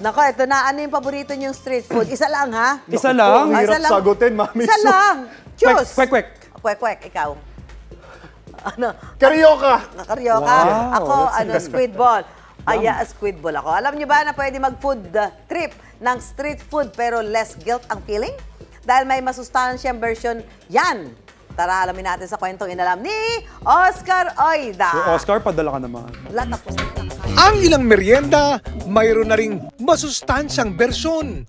Nako, ito na. Ano yung paborito niyong street food? Isa lang, ha? Isa lang? Ah, Hirap isa lang. sagutin, Mami Isa lang. Choose. Kwek, kwek. Kwek, kwek. Ikaw. Ano? Karyoka! Nakaryoka. Wow, ako, ano, nice. squid ball. Ay, ah, squid ball ako. Alam niyo ba na pwede mag-food uh, trip ng street food pero less guilt ang feeling? Dahil may masustansyang version yan. Tara, alamin natin sa kwentong inalam ni Oscar Oida. Sir Oscar, padala ka naman. Wala, tapos na. Ang ilang merienda, mayroon na ring masustansyang bersyon.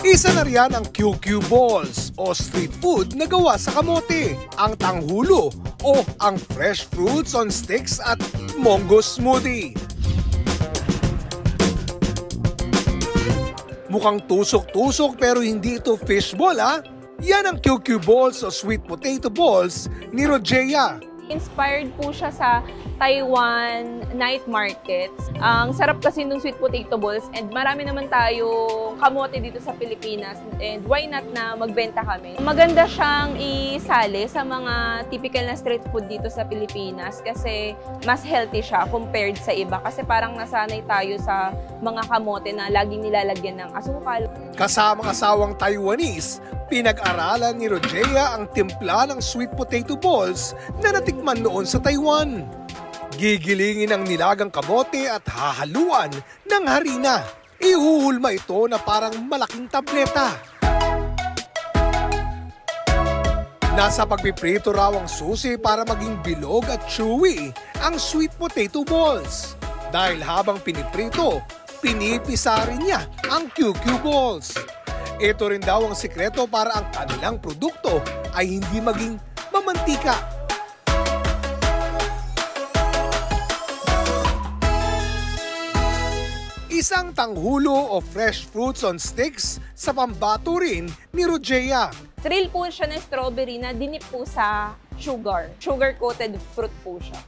Isa na riyan ang QQ Balls o street food na gawa sa kamote, ang tanghulo o ang fresh fruits on sticks at mongo smoothie. Mukhang tusok-tusok pero hindi ito fishball ha. Yan ang QQ Balls o sweet potato balls ni Rogea. Inspired po siya sa Taiwan night markets. Ang sarap kasi ng sweet potato balls and marami naman tayong kamote dito sa Pilipinas and why not na magbenta kami. Maganda siyang isali sa mga typical na street food dito sa Pilipinas kasi mas healthy siya compared sa iba kasi parang nasanay tayo sa mga kamote na laging nilalagyan ng asukal. Kasamang asawang Taiwanese, pinag-aralan ni Rogea ang timpla ng sweet potato balls na natikman noon sa Taiwan. Gigilingin ang nilagang kamote at hahaluan ng harina. Ihuhulma ito na parang malaking tableta. Nasa pagpiprito raw ang susi para maging bilog at chewy ang sweet potato balls. Dahil habang piniprito, pinipisa rin niya ang QQ balls. Ito rin daw ang sikreto para ang kanilang produkto ay hindi maging mamantika. Isang tanghulo o fresh fruits on sticks sa pambato rin ni Rogea. Thrill po siya ng strawberry na dinip po sa sugar. Sugar-coated fruit po siya.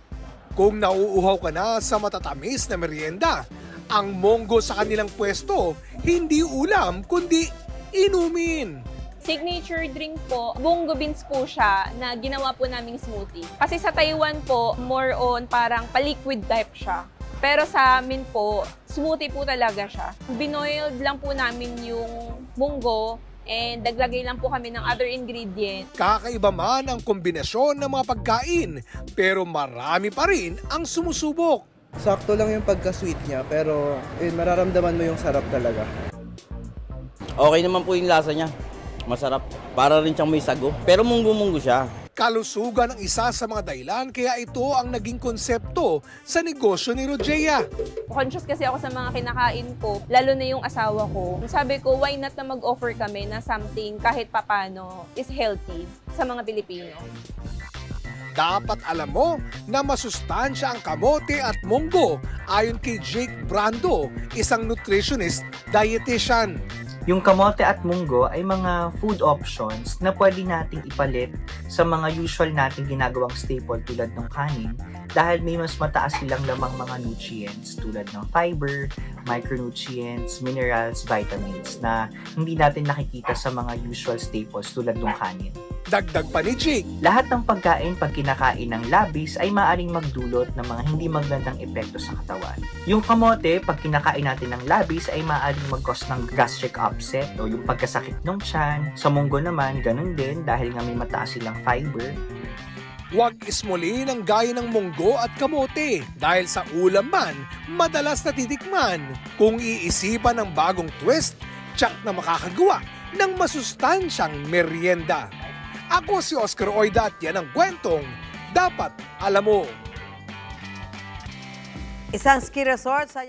Kung nauuhaw ka na sa matatamis na merienda, ang monggo sa kanilang pwesto, hindi ulam kundi inumin. Signature drink po, bongo beans po siya na ginawa po naming smoothie. Kasi sa Taiwan po, more on parang pa-liquid type siya. Pero sa amin po, smoothie po talaga siya. Binoiled lang po namin yung munggo and naglagay lang po kami ng other ingredient. Kakaiba man ang kombinasyon ng mga pagkain, pero marami pa rin ang sumusubok. Sakto lang yung pagka-sweet niya, pero eh, mararamdaman mo yung sarap talaga. Okay naman po yung lasa niya. Masarap. Para rin siyang may sago. Pero munggo-munggo siya. Kalusugan ang isa sa mga dahilan kaya ito ang naging konsepto sa negosyo ni Rogea. Conscious kasi ako sa mga kinakain ko, lalo na yung asawa ko. Sabi ko, why not na mag-offer kami na something kahit papano is healthy sa mga Pilipino. Dapat alam mo na masustansya ang kamote at munggo ayon kay Jake Brando, isang nutritionist dietitian. Yung kamote at munggo ay mga food options na pwede nating ipalit sa mga usual nating ginagawang staple tulad ng kanin dahil may mas mataas silang lamang mga nutrients tulad ng fiber, micronutrients, minerals, vitamins na hindi natin nakikita sa mga usual staples tulad ng kanin. Dagdag pa ni Jake, Lahat ng pagkain pag kinakain ng labis ay maaring magdulot ng mga hindi magandang epekto sa katawan. Yung kamote, pag kinakain natin ng labis ay maaring mag-cause ng gastric upset o yung pagkasakit ng tiyan. Sa munggo naman, ganun din dahil nga may mataas silang fiber. huwag ismulin ang gaya ng munggo at kamote dahil sa ulam man, madalas natitikman. Kung iisipan ng bagong twist, tsak na makakagawa ng masustansyang merienda. Ako si Oscar Oida at yan ang kwentong dapat alam mo. Isang ski resort sa